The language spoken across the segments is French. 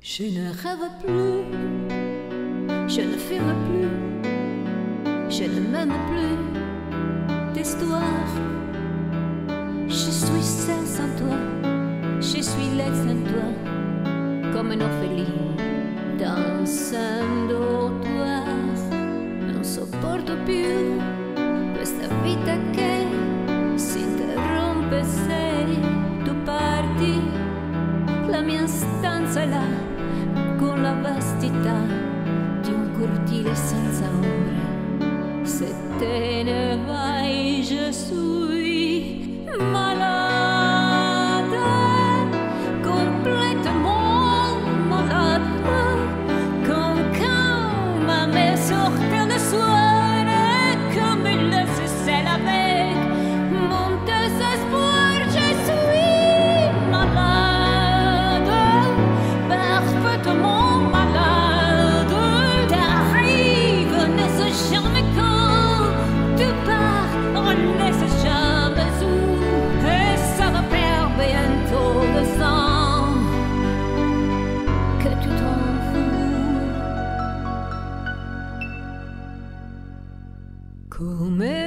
Je ne rêve plus, je ne fume plus, je ne m'aime plus d'histoire. Je suis seule sans toi, je suis laide sans toi, comme une orpheline dans un dortoir. Non sopporto più questa vita che si interrompe se tu parti. La mia stanza è là 你的心上 Come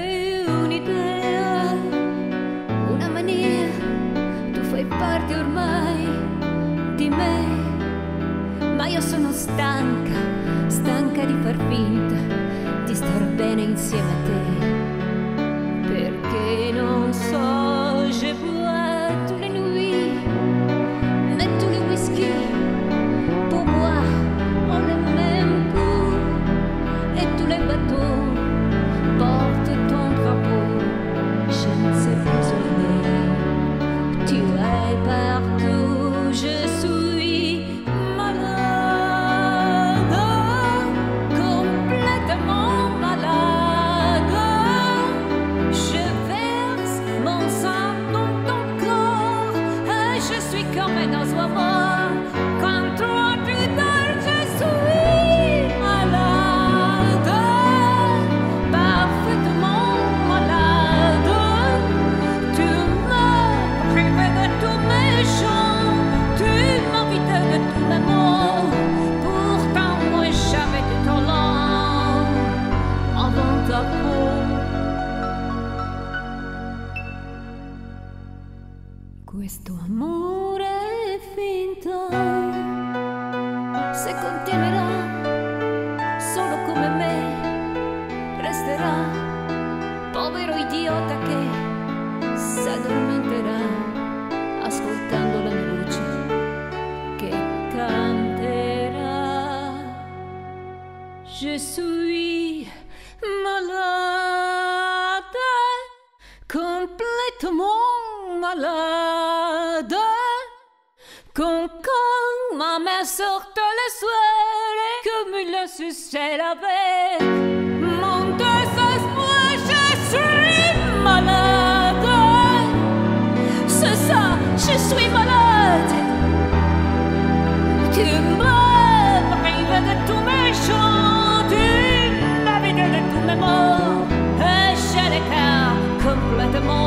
Questo amore è finto, se continuerà solo come me resterà povero idiota che s'addormenterà ascoltando la mia voce che canterà. Je suis malade, complètement malade. Quand ma main sort le soir et comme le succès la veille. Mon Dieu, moi, je suis malade. C'est ça, je suis malade. Tu me prives de tous mes chants, tu m'as de tous mes mots. Et j'ai les cœurs complètement.